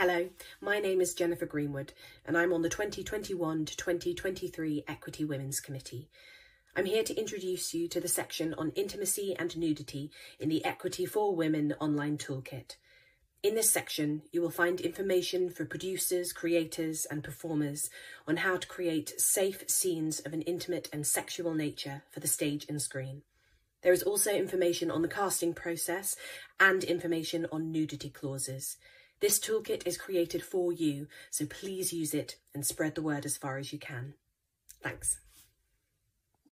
Hello, my name is Jennifer Greenwood and I'm on the 2021 to 2023 Equity Women's Committee. I'm here to introduce you to the section on intimacy and nudity in the Equity for Women online toolkit. In this section, you will find information for producers, creators and performers on how to create safe scenes of an intimate and sexual nature for the stage and screen. There is also information on the casting process and information on nudity clauses. This toolkit is created for you, so please use it and spread the word as far as you can. Thanks.